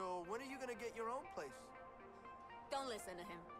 So when are you gonna get your own place? Don't listen to him.